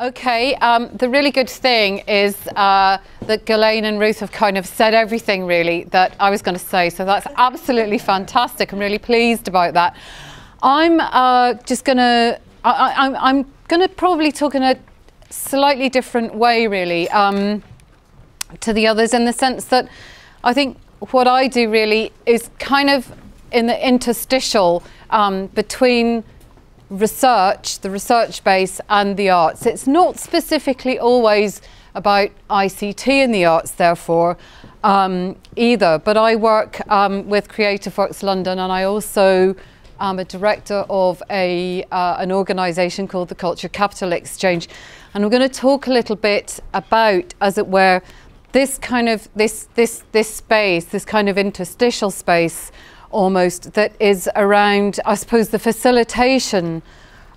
Okay, um, the really good thing is uh, that Ghislaine and Ruth have kind of said everything really that I was going to say, so that's absolutely fantastic. I'm really pleased about that. I'm uh, just going to, I'm going to probably talk in a slightly different way really um, to the others in the sense that I think what I do really is kind of in the interstitial um, between research, the research base, and the arts. It's not specifically always about ICT in the arts, therefore, um, either. But I work um, with Creative Works London, and I also am a director of a uh, an organisation called the Culture Capital Exchange, and we're going to talk a little bit about, as it were, this kind of this this this space, this kind of interstitial space almost that is around, I suppose, the facilitation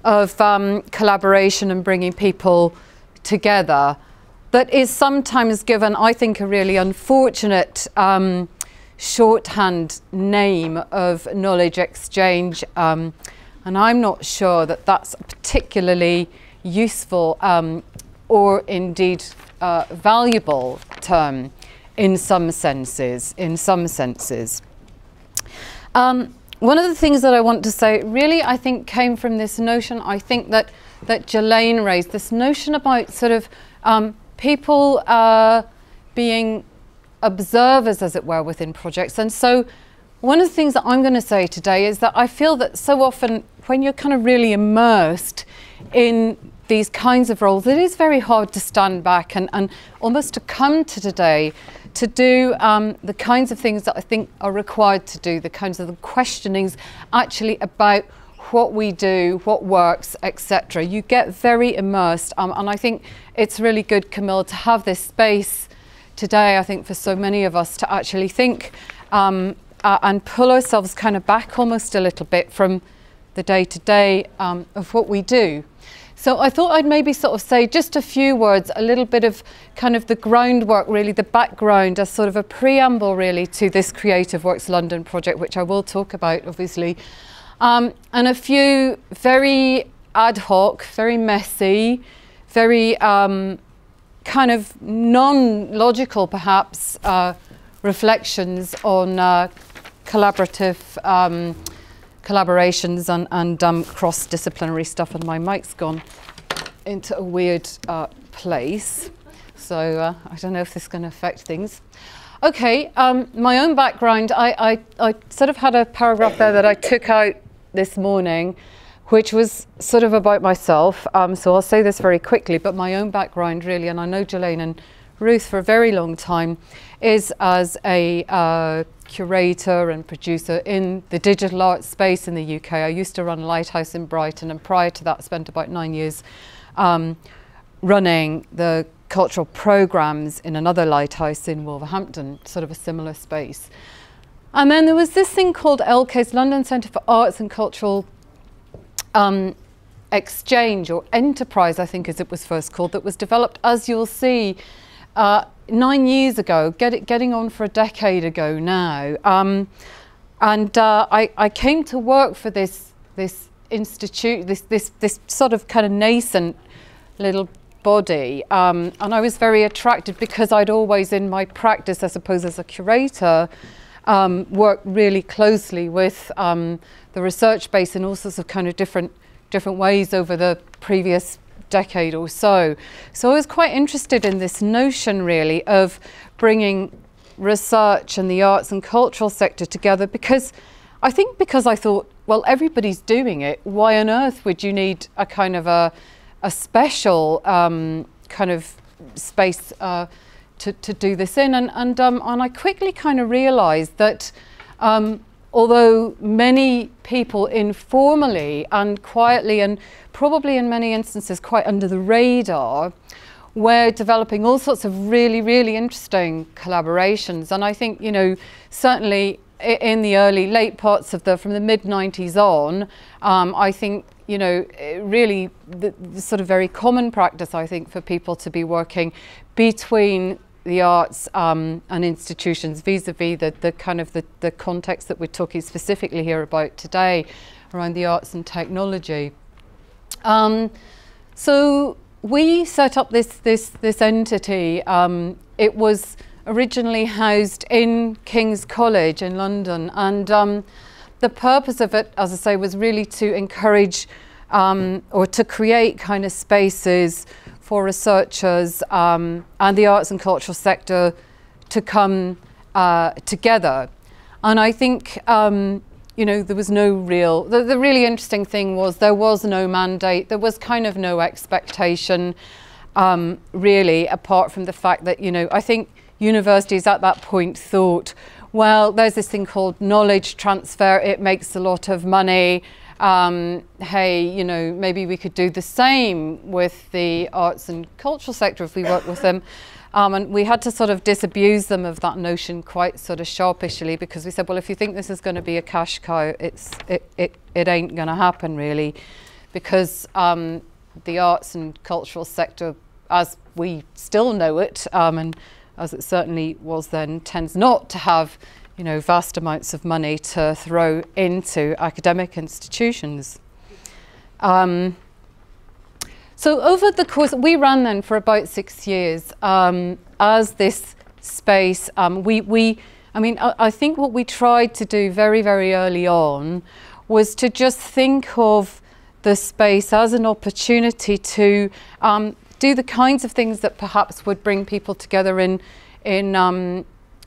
of um, collaboration and bringing people together that is sometimes given, I think, a really unfortunate um, shorthand name of knowledge exchange. Um, and I'm not sure that that's particularly useful um, or indeed uh, valuable term in some senses, in some senses. Um, one of the things that I want to say really I think came from this notion I think that that Ghislaine raised this notion about sort of um, people uh, being observers as it were within projects. And so one of the things that I'm going to say today is that I feel that so often when you're kind of really immersed in these kinds of roles it is very hard to stand back and, and almost to come to today to do um, the kinds of things that I think are required to do, the kinds of the questionings actually about what we do, what works, etc. You get very immersed, um, and I think it's really good, Camille, to have this space today. I think for so many of us to actually think um, uh, and pull ourselves kind of back almost a little bit from the day to day um, of what we do. So I thought I'd maybe sort of say just a few words, a little bit of kind of the groundwork, really, the background as sort of a preamble, really, to this Creative Works London project, which I will talk about, obviously. Um, and a few very ad hoc, very messy, very um, kind of non-logical, perhaps, uh, reflections on uh, collaborative um, collaborations and, and um, cross-disciplinary stuff and my mic's gone into a weird uh, place. So uh, I don't know if this is going to affect things. Okay, um, my own background, I, I, I sort of had a paragraph there that I took out this morning, which was sort of about myself. Um, so I'll say this very quickly, but my own background really, and I know Ghislaine and Ruth for a very long time, is as a uh, curator and producer in the digital art space in the UK. I used to run Lighthouse in Brighton, and prior to that, spent about nine years um, running the cultural programs in another lighthouse in Wolverhampton, sort of a similar space. And then there was this thing called LCACE, London Centre for Arts and Cultural um, Exchange, or Enterprise, I think as it was first called, that was developed, as you'll see, uh, nine years ago, get getting on for a decade ago now. Um, and uh, I, I, came to work for this, this institute, this, this, this sort of kind of nascent little body. Um, and I was very attracted because I'd always, in my practice, I suppose, as a curator, um, worked really closely with um, the research base in all sorts of kind of different different ways over the previous decade or so. So I was quite interested in this notion really of bringing research and the arts and cultural sector together because I think because I thought, well, everybody's doing it. Why on earth would you need a kind of a, a special um, kind of space uh, to, to do this in? And, and, um, and I quickly kind of realized that um, although many people informally and quietly and probably in many instances quite under the radar we're developing all sorts of really really interesting collaborations. And I think you know certainly in the early late parts of the from the mid 90s on um, I think you know really the, the sort of very common practice I think for people to be working between the arts um, and institutions vis-a-vis -vis the, the kind of the, the context that we're talking specifically here about today around the arts and technology. Um, so we set up this this this entity. Um, it was originally housed in King's College in London, and um, the purpose of it, as I say, was really to encourage um, or to create kind of spaces for researchers um, and the arts and cultural sector to come uh, together. And I think um, you know, there was no real, the, the, really interesting thing was there was no mandate, there was kind of no expectation, um, really, apart from the fact that, you know, I think universities at that point thought, well, there's this thing called knowledge transfer, it makes a lot of money. Um, hey, you know, maybe we could do the same with the arts and cultural sector if we work with them. Um, and we had to sort of disabuse them of that notion quite sort of sharpishly because we said, well, if you think this is going to be a cash cow, it's, it, it, it ain't going to happen really because um, the arts and cultural sector, as we still know it, um, and as it certainly was then, tends not to have you know, vast amounts of money to throw into academic institutions. Um, so over the course, we ran then for about six years um, as this space. Um, we, we, I mean, I, I, think what we tried to do very, very early on was to just think of the space as an opportunity to um, do the kinds of things that perhaps would bring people together in, in um,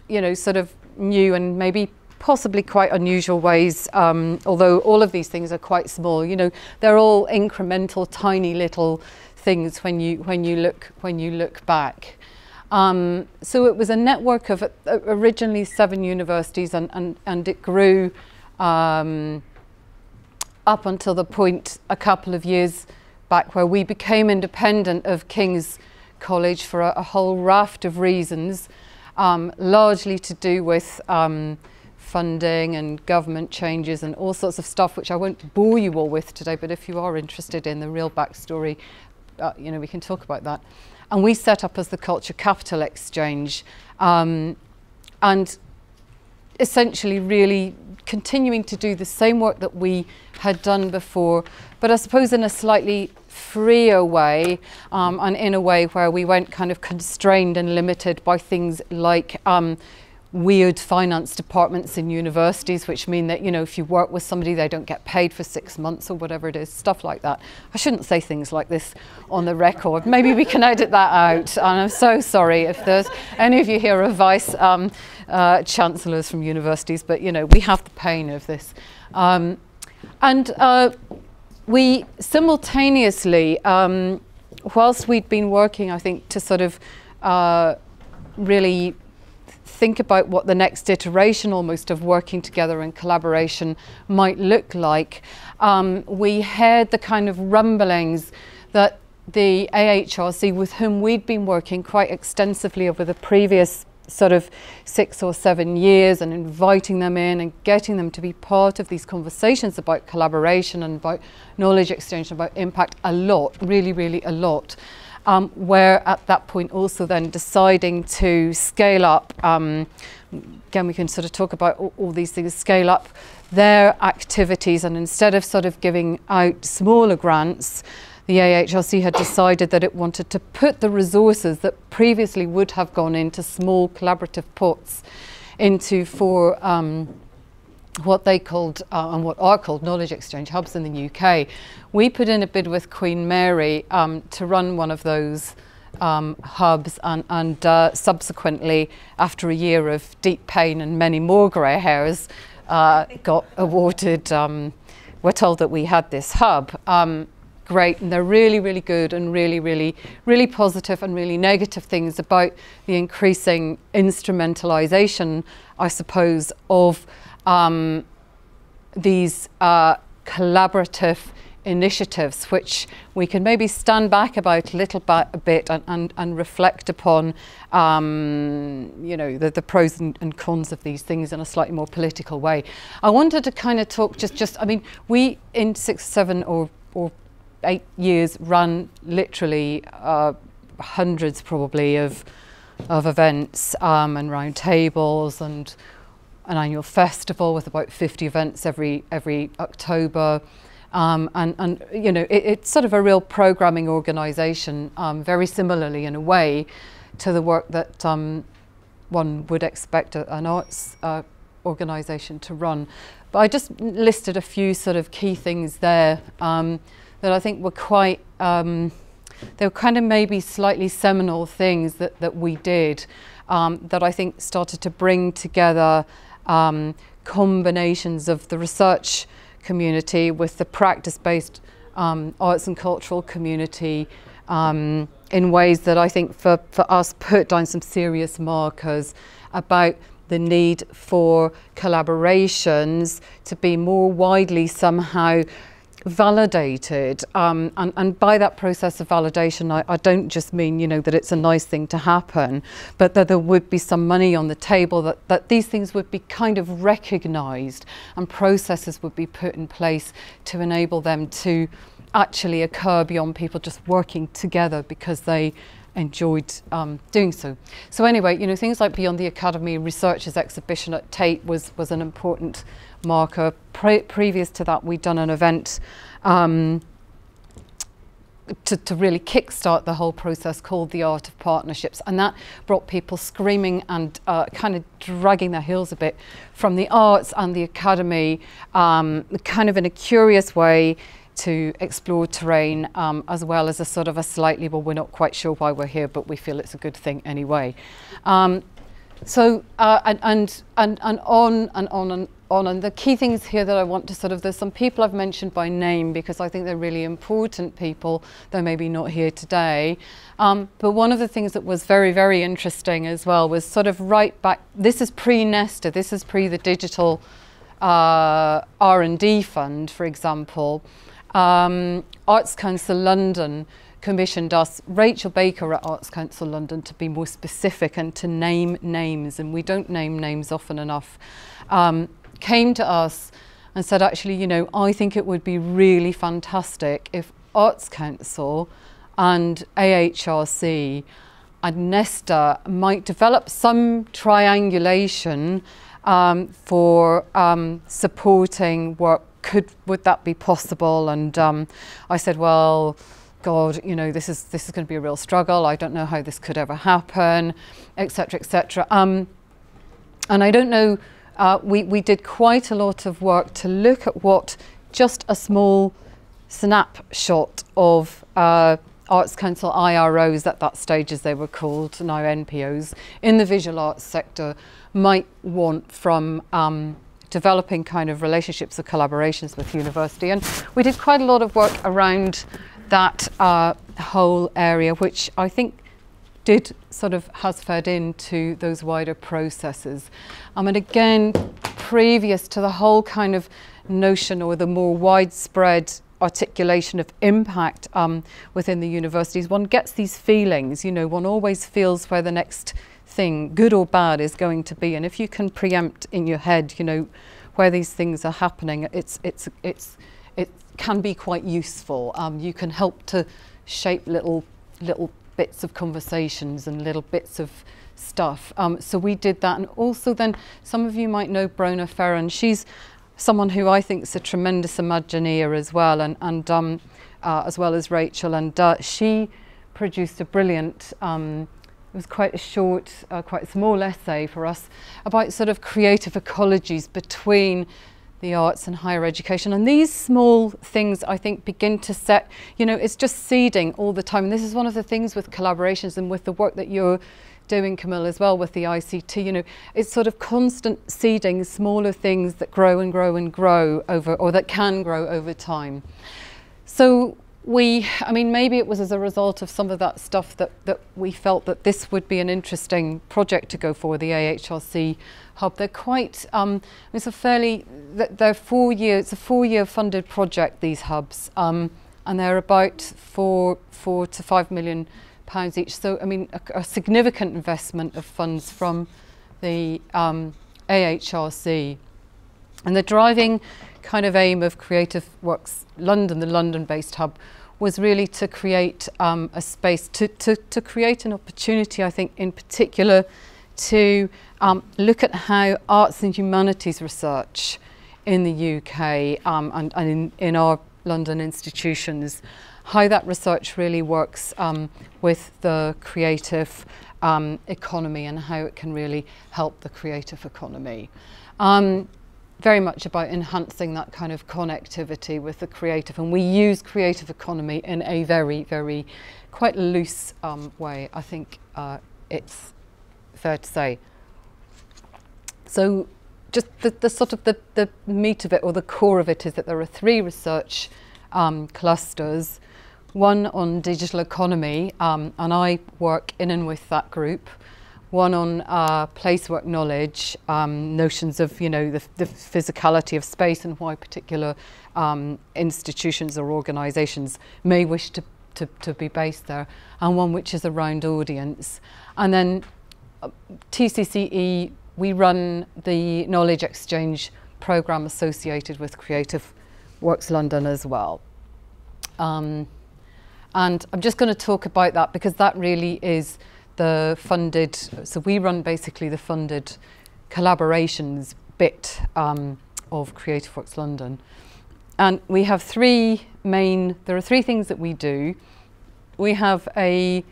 you know, sort of new and maybe possibly quite unusual ways, um, although all of these things are quite small. You know, they're all incremental, tiny little things when you when you look when you look back. Um, so it was a network of uh, originally seven universities, and and, and it grew um, up until the point a couple of years back where we became independent of King's College for a, a whole raft of reasons, um, largely to do with um, funding and government changes and all sorts of stuff, which I won't bore you all with today, but if you are interested in the real backstory, uh, you know, we can talk about that. And we set up as the Culture Capital Exchange um, and essentially really continuing to do the same work that we had done before, but I suppose in a slightly freer way um, and in a way where we weren't kind of constrained and limited by things like um, weird finance departments in universities, which mean that, you know, if you work with somebody, they don't get paid for six months or whatever it is, stuff like that. I shouldn't say things like this on the record. Maybe we can edit that out. And I'm so sorry if there's any of you here are vice um, uh, chancellors from universities, but, you know, we have the pain of this. Um, and uh, we simultaneously, um, whilst we'd been working, I think, to sort of uh, really think about what the next iteration almost of working together and collaboration might look like, um, we heard the kind of rumblings that the AHRC, with whom we'd been working quite extensively over the previous sort of six or seven years and inviting them in and getting them to be part of these conversations about collaboration and about knowledge exchange about impact a lot, really, really a lot um, we're at that point also then deciding to scale up. Um, again, we can sort of talk about all, all, these things, scale up their activities, and instead of sort of giving out smaller grants, the AHRC had decided that it wanted to put the resources that previously would have gone into small collaborative pots into for um, what they called uh, and what are called knowledge exchange hubs in the UK. We put in a bid with Queen Mary um, to run one of those um, hubs and, and uh, subsequently, after a year of deep pain and many more grey hairs, uh, got awarded. Um, we're told that we had this hub. Um, great, and they're really, really good and really, really, really positive and really negative things about the increasing instrumentalisation, I suppose, of um, these uh, collaborative initiatives, which we can maybe stand back about a little bit, a bit and, and, and reflect upon, um, you know, the, the pros and, and, cons of these things in a slightly more political way. I wanted to kind of talk just, just I mean, we in six, seven or, or eight years run literally uh, hundreds probably of, of events um, and roundtables and an annual festival with about 50 events every every October. Um, and, and, you know, it, it's sort of a real programming organisation, um, very similarly in a way to the work that um, one would expect a, an arts uh, organisation to run. But I just listed a few sort of key things there um, that I think were quite, um, they were kind of maybe slightly seminal things that, that we did um, that I think started to bring together um, combinations of the research community with the practice-based um, arts and cultural community um, in ways that I think for, for us put down some serious markers about the need for collaborations to be more widely somehow validated um, and, and by that process of validation I, I, don't just mean you know that it's a nice thing to happen but that there would be some money on the table that, that these things would be kind of recognized and processes would be put in place to enable them to actually occur beyond people just working together because they enjoyed um, doing so. So anyway, you know, things like Beyond the Academy Researchers exhibition at Tate was, was an important marker. Pre previous to that, we'd done an event um, to, to really kickstart the whole process called the Art of Partnerships. And that brought people screaming and uh, kind of dragging their heels a bit from the arts and the academy, um, kind of in a curious way to explore terrain um, as well as a sort of a slightly, well, we're not quite sure why we're here, but we feel it's a good thing anyway. Um, so, uh, and, and, and, and on and on and on. And the key things here that I want to sort of, there's some people I've mentioned by name because I think they're really important people, though maybe not here today. Um, but one of the things that was very, very interesting as well was sort of right back, this is pre-Nesta, this is pre the digital uh, R&D fund, for example. Um, Arts Council London commissioned us, Rachel Baker at Arts Council London, to be more specific and to name names, and we don't name names often enough, um, came to us and said, actually, you know, I think it would be really fantastic if Arts Council and AHRC and Nesta might develop some triangulation um, for um, supporting work could would that be possible? And um, I said, well, God, you know, this is this is going to be a real struggle. I don't know how this could ever happen, etc., etc. Um, and I don't know. Uh, we we did quite a lot of work to look at what just a small snapshot of uh, Arts Council IROs at that stage, as they were called, now NPOs, in the visual arts sector might want from um, developing kind of relationships or collaborations with university. And we did quite a lot of work around that uh, whole area, which I think did sort of has fed into those wider processes. Um, and again, previous to the whole kind of notion or the more widespread articulation of impact um, within the universities, one gets these feelings, you know, one always feels where the next thing, good or bad, is going to be. And if you can preempt in your head, you know, where these things are happening, it's, it's, it's, it can be quite useful. Um, you can help to shape little, little bits of conversations and little bits of stuff. Um, so we did that. And also then some of you might know Bronac Ferran. She's someone who I think is a tremendous Imagineer as well, and, and um, uh, as well as Rachel. And uh, she produced a brilliant um, it was quite a short, uh, quite small essay for us about sort of creative ecologies between the arts and higher education. And these small things, I think, begin to set, you know, it's just seeding all the time. And this is one of the things with collaborations and with the work that you're doing, Camille, as well with the ICT, you know, it's sort of constant seeding smaller things that grow and grow and grow over, or that can grow over time. So we, I mean, maybe it was as a result of some of that stuff that, that we felt that this would be an interesting project to go for, the AHRC hub. They're quite, um, it's a fairly, they're four year, it's a four year funded project, these hubs, um, and they're about four, four to five million pounds each. So, I mean, a, a significant investment of funds from the um, AHRC. And the driving kind of aim of Creative Works London, the London-based hub, was really to create um, a space, to, to, to create an opportunity, I think, in particular, to um, look at how arts and humanities research in the UK um, and, and in, in our London institutions, how that research really works um, with the creative um, economy and how it can really help the creative economy. Um, very much about enhancing that kind of connectivity with the creative and we use creative economy in a very very quite loose um, way I think uh, it's fair to say. So just the, the, sort of the, the meat of it or the core of it is that there are three research um, clusters. One on digital economy um, and I work in and with that group one on uh, place work knowledge, um, notions of you know the, the, physicality of space and why particular um, institutions or organisations may wish to, to, to, be based there, and one which is around audience. And then uh, TCCE, we run the knowledge exchange programme associated with Creative Works London as well. Um, and I'm just going to talk about that because that really is the funded, so we run basically the funded collaborations bit um, of Creative Works London. And we have three main, there are three things that we do. We have a,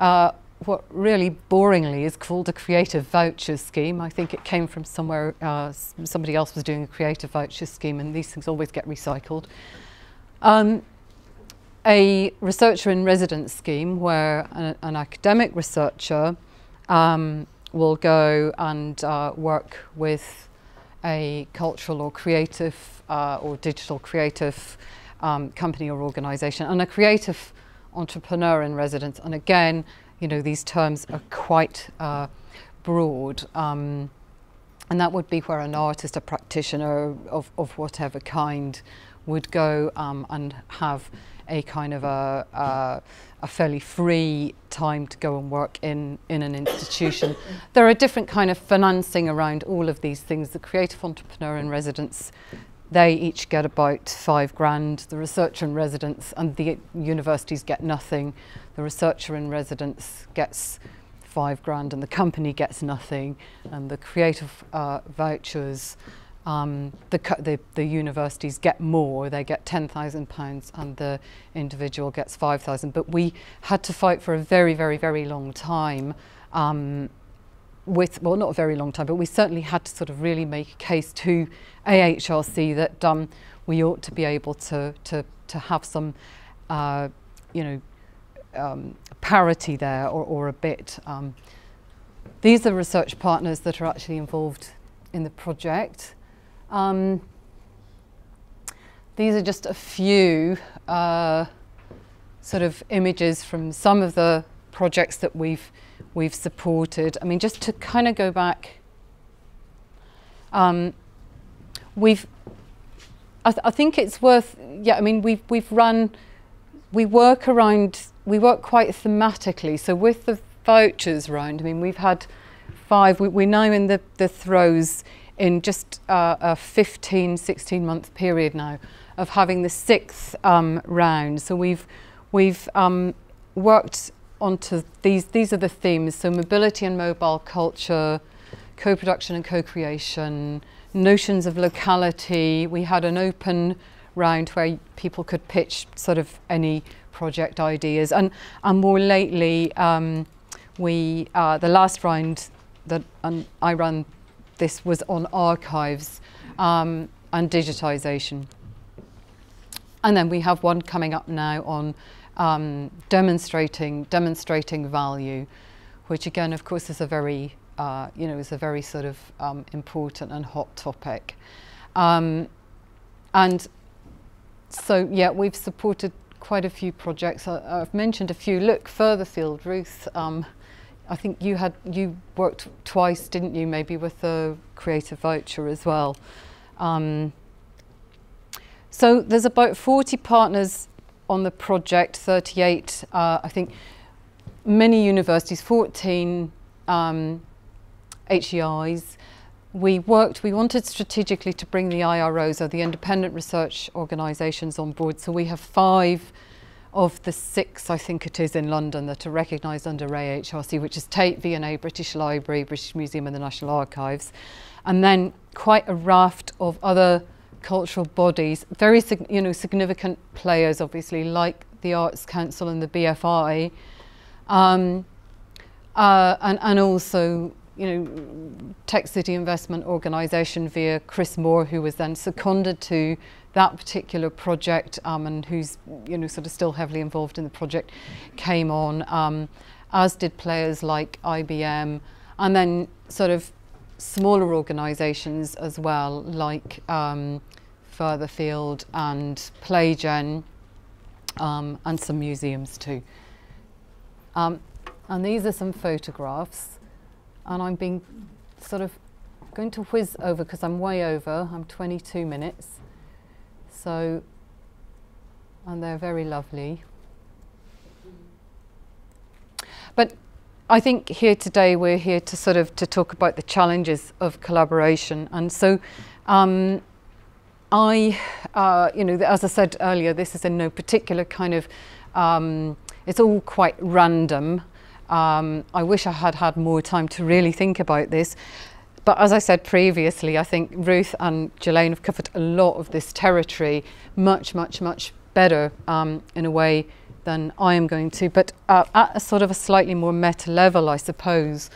uh, what really boringly is called a creative voucher scheme. I think it came from somewhere, uh, somebody else was doing a creative voucher scheme and these things always get recycled. Um, a researcher in residence scheme where a, an academic researcher um, will go and uh, work with a cultural or creative uh, or digital creative um, company or organization and a creative entrepreneur in residence. And again, you know, these terms are quite uh, broad. Um, and that would be where an artist, a practitioner of, of whatever kind would go um, and have a kind of a, a, a, fairly free time to go and work in, in an institution. there are different kind of financing around all of these things. The creative entrepreneur in residence, they each get about five grand. The researcher in residence and the universities get nothing. The researcher in residence gets five grand and the company gets nothing. And the creative uh, vouchers um, the, the, the, universities get more, they get £10,000 and the individual gets 5,000. But we had to fight for a very, very, very long time um, with, well, not a very long time, but we certainly had to sort of really make a case to AHRC that um, we ought to be able to, to, to have some, uh, you know, um, parity there or, or a bit. Um, these are research partners that are actually involved in the project. Um, these are just a few uh, sort of images from some of the projects that we've we've supported. I mean, just to kind of go back, um, we've. I, th I, think it's worth. Yeah, I mean, we've we've run. We work around. We work quite thematically. So with the vouchers round, I mean, we've had five. We, we're now in the the throes in just uh, a 15, 16 month period now of having the sixth um, round. So we've, we've um, worked onto these, these are the themes, so mobility and mobile culture, co-production and co-creation, notions of locality. We had an open round where people could pitch sort of any project ideas. And, and more lately, um, we, uh, the last round that um, I run this was on archives um, and digitisation. And then we have one coming up now on um, demonstrating demonstrating value, which again, of course, is a very uh, you know is a very sort of um, important and hot topic. Um, and so yeah, we've supported quite a few projects. I, have mentioned a few. Look Furtherfield, Ruth. I think you had you worked twice, didn't you? Maybe with the creative voucher as well. Um, so there's about 40 partners on the project, 38, uh, I think, many universities, 14 um, HEIs. We worked, we wanted strategically to bring the IROs, or the independent research organisations on board. So we have five of the six, I think it is, in London that are recognised under AHRC, which is Tate, V&A, British Library, British Museum and the National Archives. And then quite a raft of other cultural bodies, very you know significant players, obviously like the Arts Council and the BFI, um, uh, and and also you know Tech City Investment Organisation via Chris Moore, who was then seconded to that particular project um, and who's you know sort of still heavily involved in the project, came on, um, as did players like IBM, and then sort of smaller organisations as well, like um, Furtherfield and Playgen, um, and some museums too. Um, and these are some photographs, and I'm being sort of going to whiz over because I'm way over. I'm 22 minutes. So, and they're very lovely. But I think here today we're here to sort of to talk about the challenges of collaboration, and so um, I, uh, you know, as I said earlier, this is in no particular kind of. Um, it's all quite random. Um, I wish I had had more time to really think about this. But as I said previously, I think Ruth and Ghislaine have covered a lot of this territory much, much, much better um, in a way than I am going to. But uh, at a sort of a slightly more meta level, I suppose,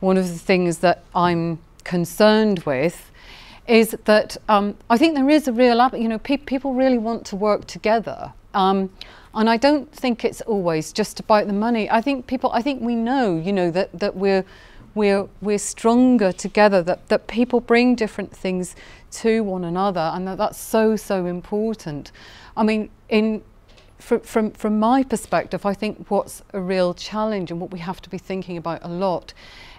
one of the things that I'm concerned with is that um, I think there is a real, you know, pe people really want to work together. Um, and I don't think it's always just about the money. I think people, I think we know, you know, that, that we're, we're, we're stronger together, that, that people bring different things to one another, and that that's so, so important. I mean, in from, from, from my perspective, I think what's a real challenge and what we have to be thinking about a lot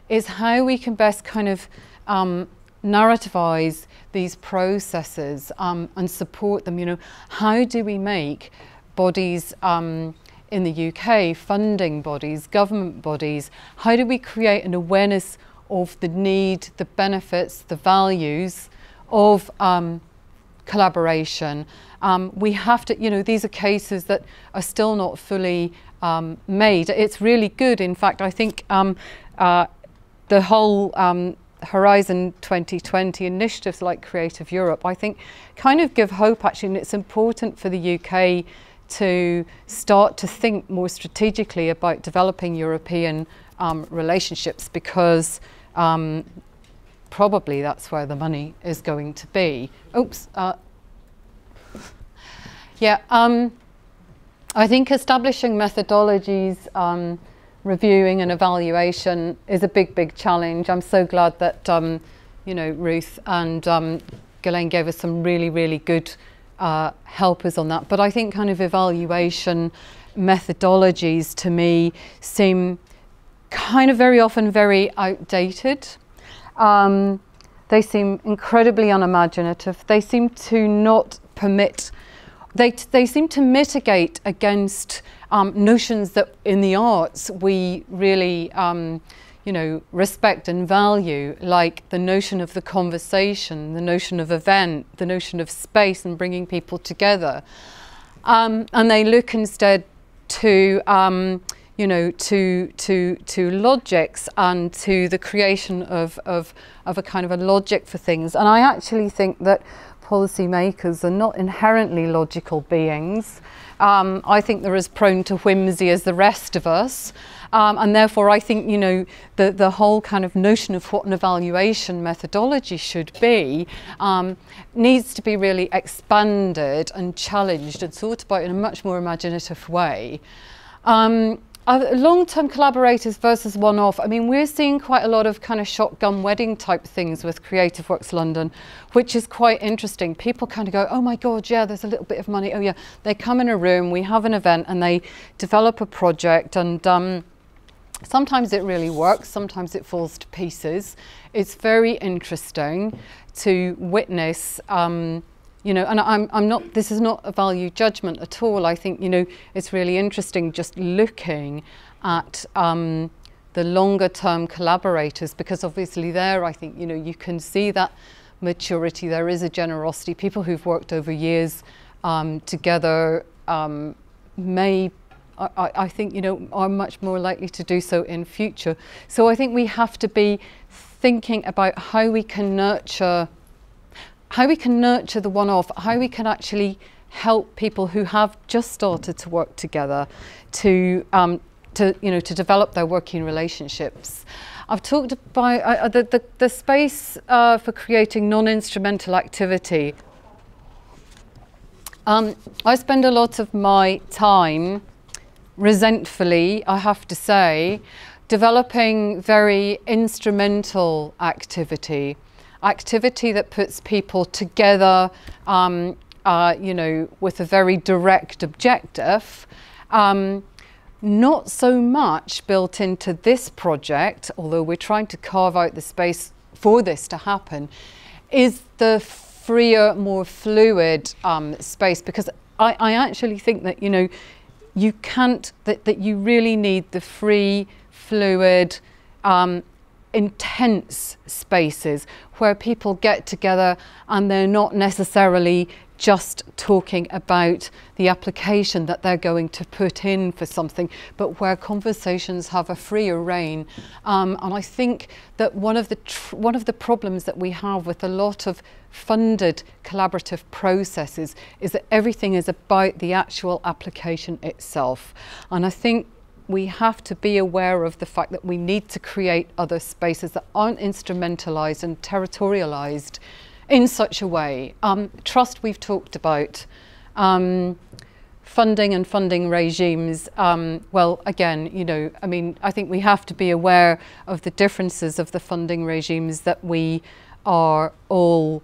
is how we can best kind of um, narrativize these processes um, and support them. You know, how do we make bodies um, in the UK, funding bodies, government bodies, how do we create an awareness of the need, the benefits, the values of um, collaboration um, we have to, you know, these are cases that are still not fully um, made. It's really good. In fact, I think um, uh, the whole um, Horizon 2020 initiatives like Creative Europe, I think, kind of give hope actually, and it's important for the UK to start to think more strategically about developing European um, relationships because um, probably that's where the money is going to be. Oops, uh, yeah, um, I think establishing methodologies, um, reviewing and evaluation is a big, big challenge. I'm so glad that, um, you know, Ruth and um, Ghislaine gave us some really, really good uh, helpers on that. But I think kind of evaluation methodologies to me seem kind of very often very outdated. Um, they seem incredibly unimaginative. They seem to not permit they, they seem to mitigate against um, notions that in the arts we really um, you know, respect and value, like the notion of the conversation, the notion of event, the notion of space and bringing people together. Um, and they look instead to, um, you know, to, to, to logics and to the creation of, of, of a kind of a logic for things. And I actually think that policymakers are not inherently logical beings. Um, I think they're as prone to whimsy as the rest of us. Um, and therefore, I think, you know, the, the whole kind of notion of what an evaluation methodology should be um, needs to be really expanded and challenged and thought about in a much more imaginative way. Um, uh, long-term collaborators versus one-off. I mean, we're seeing quite a lot of kind of shotgun wedding type things with Creative Works London, which is quite interesting. People kind of go, oh my God, yeah, there's a little bit of money. Oh yeah, they come in a room, we have an event and they develop a project and um, sometimes it really works, sometimes it falls to pieces. It's very interesting to witness um, you know, and I'm, I'm not, this is not a value judgment at all. I think, you know, it's really interesting just looking at um, the longer term collaborators because obviously there, I think, you know, you can see that maturity. There is a generosity. People who've worked over years um, together um, may I, I, think you know are much more likely to do so in future. So I think we have to be thinking about how we can nurture how we can nurture the one-off, how we can actually help people who have just started to work together to um, to you know to develop their working relationships. I've talked about uh, the, the, the space uh, for creating non-instrumental activity. Um, I spend a lot of my time, resentfully, I have to say, developing very instrumental activity, activity that puts people together, um, uh, you know, with a very direct objective. Um, not so much built into this project, although we're trying to carve out the space for this to happen, is the freer, more fluid um, space because I, I, actually think that, you know, you can't, that, that you really need the free, fluid, um, intense spaces where people get together and they're not necessarily just talking about the application that they're going to put in for something, but where conversations have a freer reign. Um, and I think that one of the one of the problems that we have with a lot of funded collaborative processes is that everything is about the actual application itself. And I think we have to be aware of the fact that we need to create other spaces that aren't instrumentalized and territorialized in such a way. Um, trust we've talked about. Um, funding and funding regimes, um, well, again, you know, I mean, I think we have to be aware of the differences of the funding regimes that we are all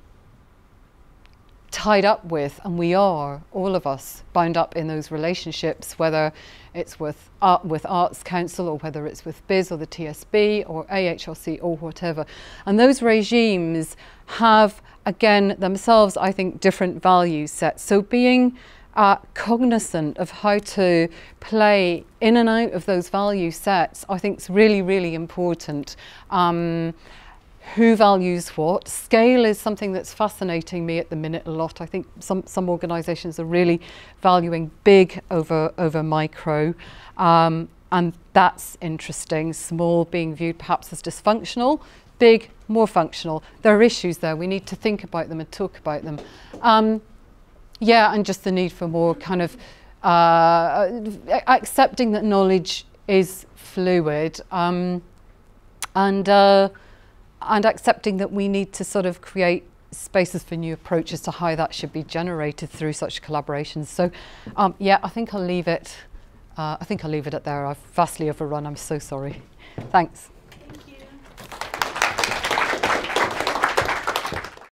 tied up with, and we are, all of us, bound up in those relationships, whether it's with, art, with Arts Council or whether it's with BIS or the TSB or AHRC or whatever. And those regimes have, again, themselves, I think, different value sets. So being uh, cognizant of how to play in and out of those value sets, I think is really, really important. Um, who values what. Scale is something that's fascinating me at the minute a lot. I think some, some organisations are really valuing big over, over micro. Um, and that's interesting. Small being viewed perhaps as dysfunctional, big more functional. There are issues there. We need to think about them and talk about them. Um, yeah, and just the need for more kind of uh, accepting that knowledge is fluid um, and uh, and accepting that we need to sort of create spaces for new approaches to how that should be generated through such collaborations. So, um, yeah, I think I'll leave it. Uh, I think I'll leave it at there. I've vastly overrun. I'm so sorry. Thanks.